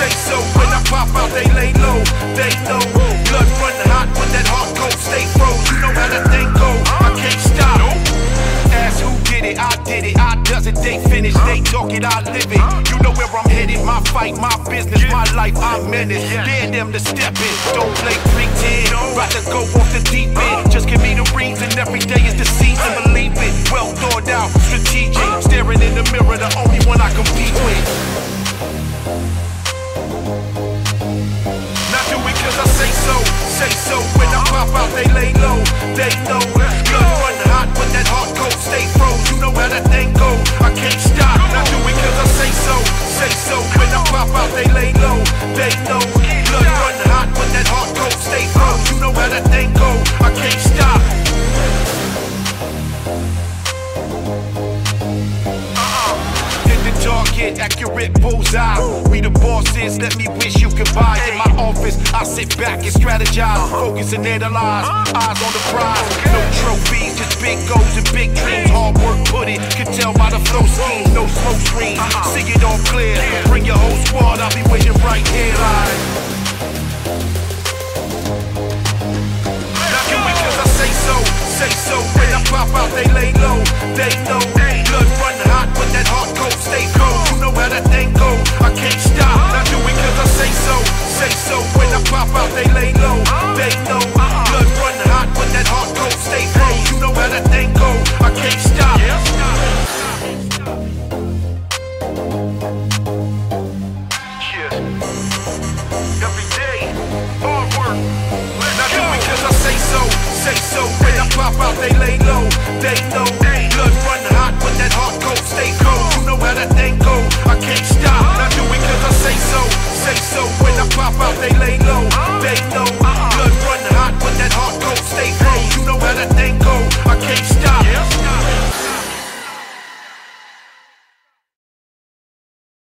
say so. When I pop out, they lay low. They know blood run hot when that heart cold stay froze. You know how that thing go. I can't stop. Ask who did it, I did it. I does it, they finish. They talk it, I live it. You know where I'm headed. My fight, my business, my life. I'm menace. Dare them to step in. Don't play pretend. Rather go off the deep end. Just Not do it cause I say so, say so. When I pop out, they lay low, they know. Blood run hot when that heart cold stay froze. You know how that thing go. I can't stop. Not do it cause I say so, say so. When I pop out, they lay low, they know. Blood run hot when that heart cold stay froze. You know how that thing go. I can't stop. Hit accurate bullseye. We the bosses, let me wish you goodbye. In my office, I sit back and strategize, uh-huh. focus and analyze. Uh-huh. Eyes on the prize, no trophies, just big goals and big dreams. Hard work put it, can tell by the flow scheme, no smoke screen. Uh-huh. See it all clear, bring your whole squad, I'll be waiting right here live. Not cause I say so, say so. When I pop out, they lay low, they I out, they lay low, they know. Blood run hot when that heart cold stay cold. You know how that thing go. I can't stop. Not do it cause I say so, say so. When I pop out, they lay